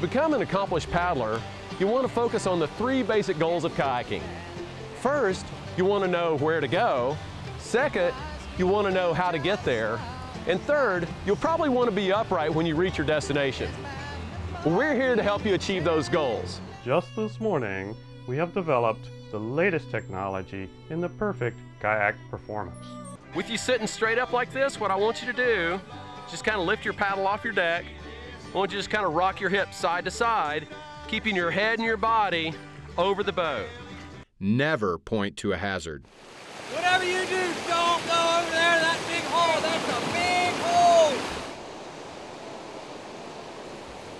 To become an accomplished paddler, you want to focus on the three basic goals of kayaking. First, you want to know where to go. Second, you want to know how to get there. And third, you'll probably want to be upright when you reach your destination. We're here to help you achieve those goals. Just this morning, we have developed the latest technology in the perfect kayak performance. With you sitting straight up like this, what I want you to do is just kind of lift your paddle off your deck. I want you to just kind of rock your hips side to side, keeping your head and your body over the boat. Never point to a hazard. Whatever you do, don't go over there, that big hole. That's a big hole.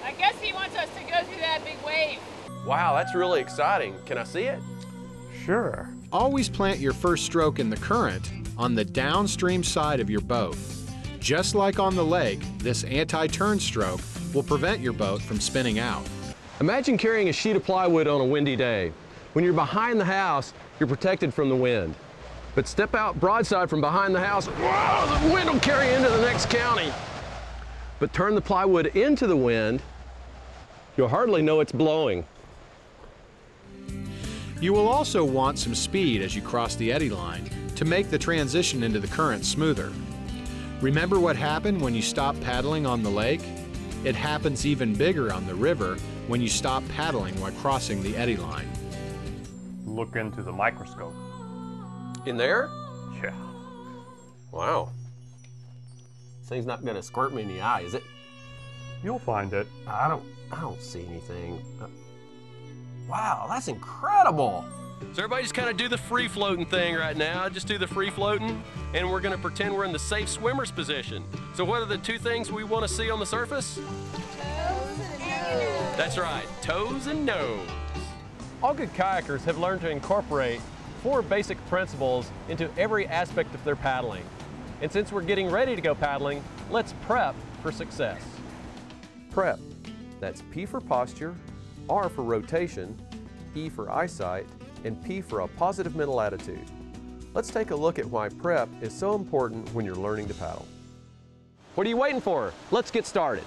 I guess he wants us to go through that big wave. Wow, that's really exciting. Can I see it? Sure. Always plant your first stroke in the current on the downstream side of your boat. Just like on the lake, this anti-turn stroke will prevent your boat from spinning out. Imagine carrying a sheet of plywood on a windy day. When you're behind the house, you're protected from the wind. But step out broadside from behind the house, whoa, the wind will carry into the next county. But turn the plywood into the wind, you'll hardly know it's blowing. You will also want some speed as you cross the eddy line to make the transition into the current smoother. Remember what happened when you stopped paddling on the lake? It happens even bigger on the river when you stop paddling while crossing the eddy line. Look into the microscope. In there? Yeah. Wow. This thing's not gonna squirt me in the eye, is it? You'll find it. I don't, I don't see anything. Uh, Wow, that's incredible. So everybody just kind of do the free floating thing right now. Just do the free floating, and we're gonna pretend we're in the safe swimmer's position. So what are the two things we want to see on the surface? That's right, toes and nose. All good kayakers have learned to incorporate four basic principles into every aspect of their paddling. And since we're getting ready to go paddling, let's prep for success. Prep. That's P for posture, R for rotation, E for eyesight, and P for a positive mental attitude. Let's take a look at why prep is so important when you're learning to paddle. What are you waiting for? Let's get started.